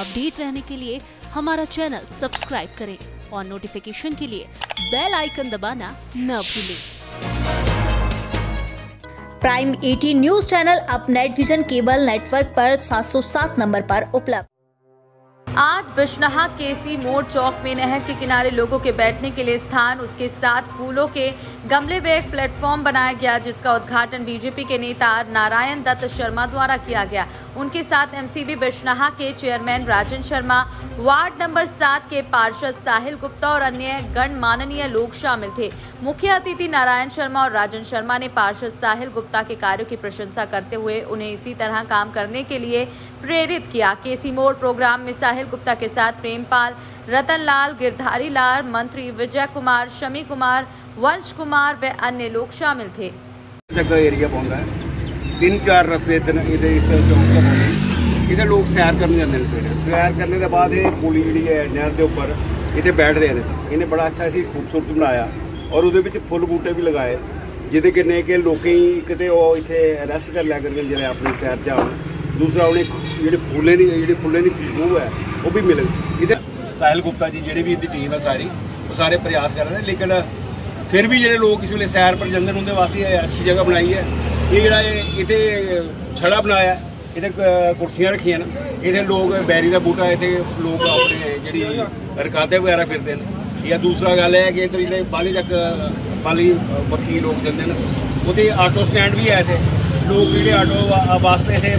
Update रहने के लिए हमारा चैनल सब्सक्राइब करें और नोटिफिकेशन के लिए बेल आइकन दबाना न भूलें। प्राइम 18 न्यूज़ चैनल अब नेट विजन केबल नेटवर्क पर 707 नंबर पर उपलब्ध। आज बिश्नहा केसी मोड़ चौक में नहर के किनारे लोगों के बैठने के लिए स्थान, उसके साथ फूलों के गमले में एक प्लेटफॉर्म बनाया गया, जिसका उद्घाटन बीजेपी के नेता नारायण दत्त शर्मा द्वारा किया गया। उनके साथ एमसीबी बिश्नहा के chairman Rajan Sharma, ward number सात के पार्षद साहिल गुप्ता और अन्य गणमाननीय लोग शामिल थे। मुख्य अतिथि नारायण शर्मा और राजन शर्मा ने पार्षद साहिल गुप्ता के कार्यो की प्रशंसा करते हुए उन्हें इसी तरह काम करने के लिए प्रेरित किया। केसी मोड़ प्रोग्राम में साहिल गुप्ता के साथ प्रेमपाल रतन लाल गिरधारी लाल मंत्री विजय कुमार शमी कुमार वंश कुमार व अन्य लोग शामिल थे ਜੱਗਾ ਏਰੀਆ ਪਾਉਂਦਾ ਹੈ ਤਿੰਨ ਚਾਰ ਰਸਤੇ ਇੱਧਰ ਇਹਦੇ ਇਸ ਚੌਂਕ ਤੋਂ ਪਾਉਂਦੇ ਇਹਦੇ ਲੋਕ ਸੈਰ ਕਰਨ ਜਾਂਦੇ ਨੇ ਸਵੇਰੇ ਸੈਰ ਕਰਨ ਦੇ ਬਾਅਦ ਇਹ ਪੁਲੀ ਜਿਹੜੀ ਹੈ ਨਹਿਰ ਦੇ ਉੱਪਰ ਇੱਥੇ ਬੈਠਦੇ ਨੇ ਇਹਨੇ ਬੜਾ ਅੱਛਾ ਸੀ ਖੂਬਸੂਰਤ ਬਣਾਇਆ ਔਰ ਉਹਦੇ ਵਿੱਚ ਫੁੱਲ ਬੂਟੇ ਵੀ ਲਗਾਏ ਜਿਹਦੇ ਕਿੰਨੇ ਕਿ ਲੋਕੀ ਕਿਤੇ ਉਹ ਇੱਥੇ ਰੈਸਟ ਕਰ ਲਿਆ ਕਰਨਗੇ ਜਿਹੜੇ ਆਪਣੀ ਸੈਰ ਜਾਣ ਦੂਸਰਾ ਉਹਨੇ ਜਿਹੜੇ ਫੁੱਲੇ ਦੀ ਜਿਹੜੀ ਫੁੱਲੇ ਦੀ ਖੁਸ਼ਬੂ ਹੈ ਉਹ ਵੀ ਮਿਲੇ ਇਹਦੇ ਸਾਹਿਲ ਗੁਪਤਾ ਜੀ ਜਿਹੜੇ ਵੀ ਇਹਦੀ ਟੀਮ ਹੈ ਸਾਰੀ ਉਹ ਸਾਰੇ ਪ੍ਰਯਾਸ ਕਰ ਰਹੇ ਨੇ ਲੇਕਿਨ ਫਿਰ ਵੀ ਜਿਹੜੇ ਲੋਕ ਇਸ ਵੇਲੇ ਸੈਰ ਪਰ ਜਾਂਦੇ ਨੇ ਉਹਦੇ ਵਾਸਤੇ ਇਹ ਅੱਛੀ ਜਗ੍ਹਾ ਬਣਾਈ ਹੈ। ਇਹ ਜਿਹੜਾ ਇਹ ਛੜਾ ਬਣਾਇਆ ਹੈ, ਇਹਦੇ ਕੁਰਸੀਆਂ ਰੱਖੀਆਂ ਨੇ। ਇਹਦੇ ਲੋਕ ਬੈਰੀ ਦਾ ਬੂਟਾ ਇੱਥੇ ਲੋਕ ਆਪਣੇ ਜਿਹੜੀ ਰਕਾਦੇ ਵਗੈਰਾ ਫਿਰਦੇ ਨੇ। ਜਾਂ ਦੂਸਰਾ ਗੱਲ ਹੈ ਕਿ ਇੱਧਰ ਜਿਹੜੇ ਬਾਲੀ ਤੱਕ ਬਾਲੀ ਬੱਖੀ ਲੋਕ ਜਾਂਦੇ ਨੇ। ਉਹਦੇ ਆਟੋ ਸਟੈਂਡ ਵੀ ਹੈ ਇੱਥੇ। लोग जेडे ऑटो वास्ते है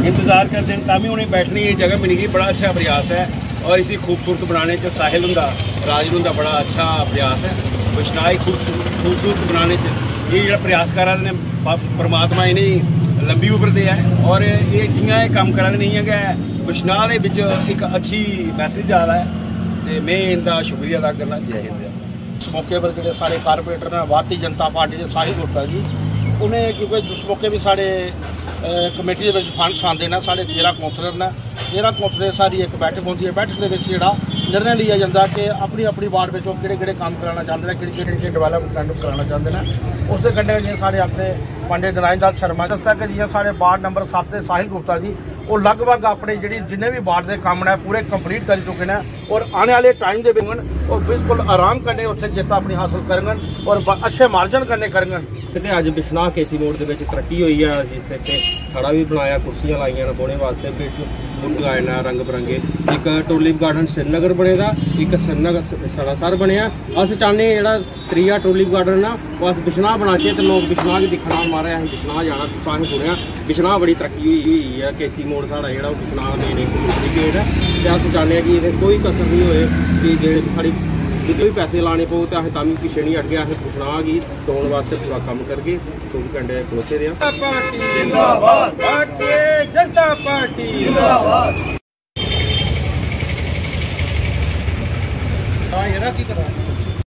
इंतज़ार करते हैं तामी उन्हें बैठने की जगह मिलेगी बड़ा अच्छा प्रयास है और इसी खूबसूरत बनाने च साहिल उनका राजन उनका बड़ा अच्छा प्रयास है बशनाई खूबसूरत बनाने च ये जो प्रयास करा ने परमात्मा इन्हें लंबी उम्र दे है और ये जियां ये कम्म करा नहीं है कि बशनाह के बिच एक अच्छी मैसेज आ रहा है तो मैं इनका शुक्रिया अदा करना जय हिंद मौके पर सारे कारपोरेटर ने भारतीय जनता पार्टी के सारे लोगों की ਉਹਨੇ ਕਿਉਂਕਿ ਉਸ ਮੌਕੇ ਵੀ ਸਾਡੇ ਕਮੇਟੀ ਦੇ ਵਿੱਚ ਫੰਡਸ ਆਉਂਦੇ ਨੇ, ਸਾਡੇ ਜ਼ਿਲ੍ਹਾ ਕੌਂਸਲਰ ਨੇ, ਜ਼ਿਲ੍ਹਾ ਕੌਂਸਲਰ ਸਾਡੀ ਇੱਕ ਬੈਠਕ ਹੁੰਦੀ ਹੈ। ਬੈਠਕ ਦੇ ਵਿੱਚ ਜਿਹੜਾ ਨਿਰਣਾ ਲਿਆ ਜਾਂਦਾ ਕਿ ਆਪਣੀ ਆਪਣੀ ਵਾਰਡ ਵਿੱਚ ਉਹ ਕਿਹੜੇ ਕਿਹੜੇ ਕੰਮ ਕਰਾਉਣਾ ਚਾਹੁੰਦੇ ਨੇ, ਕਿਹੜੀ ਕਿਹੜੀ ਡਿਵੈਲਪਮੈਂਟ ਕਰਾਉਣਾ ਚਾਹੁੰਦੇ ਨੇ। ਉਸ ਦੇ ਕੰਡੇ ਜਿਵੇਂ ਸਾਡੇ ਆਪਣੇ ਪੰਡਿਤ ਨਾਰਾਇਣ ਦਾਸ ਸ਼ਰਮਾ ਦੱਸਿਆ ਕਿ ਜਿਵੇਂ ਸਾਡੇ ਵਾਰਡ ਨੰਬਰ 7 ਦੇ ਸਾਹਿਲ ਗੁਪਤਾ ਜੀ ਉਹ ਲਗਭਗ ਆਪਣੇ ਜਿਹੜੀ ਜਿੰਨੇ ਵੀ ਵਾਰਡ ਦੇ ਕੰਮ ਨੇ ਪੂਰੇ ਕੰਪਲੀਟ ਕਰ ਚੁੱਕੇ ਨੇ ਔਰ ਆਉਣ ਵਾਲੇ ਟਾਈਮ ਦੇ ਵਿੱਚ ਉਹ ਬਿਲਕੁਲ ਆਰਾਮ ਕਰਨੇ ਉੱਥੇ ਜਿੱਤ ਆਪਣੀ ਹਾਸਲ ਕਰਨਗੇ ਔਰ ਬ- ਅੱਛੇ ਮਾਰਜਨ ਕਰਨੇ ਕਰਨਗੇ ਤੇ ਅੱਜ ਬਿਸ਼ਨਾਹ ਕੇਸੀ ਮੋੜ ਦੇ ਵਿੱਚ ਤਰੱਕੀ ਹੋਈ ਆ ਅਸੀਂ ਇੱਥੇ ਇੱਥੇ ਖੜਾ ਵੀ ਬਣਾਇਆ ਕੁਰਸੀਆਂ ਲਾਈਆਂ ਨੇ ਬੋਣੇ ਵਾਸਤੇ ਵਿੱਚ ਬੁੱਟ ਲਗਾਏ ਨੇ ਰੰਗ ਬਰੰਗੇ ਇੱਕ ਟੂਲਿਪ ਗਾਰਡਨ ਸ਼੍ਰੀਨਗਰ ਬਣੇਗਾ ਇੱਕ ਸ਼੍ਰੀਨਗਰ ਸਰਾਸਰ ਬਣਿਆ ਅਸੀਂ ਚਾਹੁੰਦੇ ਹਾਂ ਜਿਹੜਾ ਤ੍ਰੀਆ ਟੂਲਿਪ ਗਾਰਡਨ ਆ ਉਹ ਅਸੀਂ ਬਿਸ਼ਨਾਹ ਬਣਾ ਕੇ ਤੇ ਲੋਕ ਬਿਸ਼ਨਾਹ ਵੀ ਦੇਖਣਾ ਮਾਰੇ ਅਸੀਂ ਬਿਸ਼ਨਾਹ ਜਾਣਾ ਸਾਹੇ ਸੁਣਿਆ ਬਿਸ਼ਨਾਹ ਬੜੀ ਤਰੱਕੀ ਹੋਈ ਹੋਈ ਆ ਕੇਸੀ ਮੋੜ ਸਾਡਾ ਜਿਹੜਾ ਉਹ ਬਿਸ਼ਨਾਹ ਮੇਨ ਇੱਕ ਗੇਟ ਹੈ ਤੇ ਅਸੀਂ ਚਾਹੁੰਦੇ ਹਾਂ ਕਿ ਇਹਦੇ ਕੋਈ ਕਸਰ ਨਹੀਂ ਹੋਏ ਕਿ ਜਿਹੜੇ ਸਾਡੀ ਜਿੱਥੇ ਵੀ ਪੈਸੇ ਲਾਣੇ ਪਊ ਤਾਂ ਅਸੀਂ ਤਾਂ ਵੀ ਪਿੱਛੇ ਨਹੀਂ ਹਟ ਗਿਆ ਅਸੀਂ ਪੁੱਛਣਾ ਕੀ ਤੋਣ ਵਾਸਤੇ ਪੂਰਾ ਕੰਮ ਕਰਕੇ 24 ਘੰਟੇ ਖਲੋਤੇ ਰਿਹਾ ਪਾਰਟੀ ਜਿੰਦਾਬਾਦ। ਭਾਰਤੀ ਜਨਤਾ ਪਾਰਟੀ। ਜਿੰਦਾਬਾਦ। ਹਾਂ ਇਹਦਾ ਕੀ ਕਰਾਂ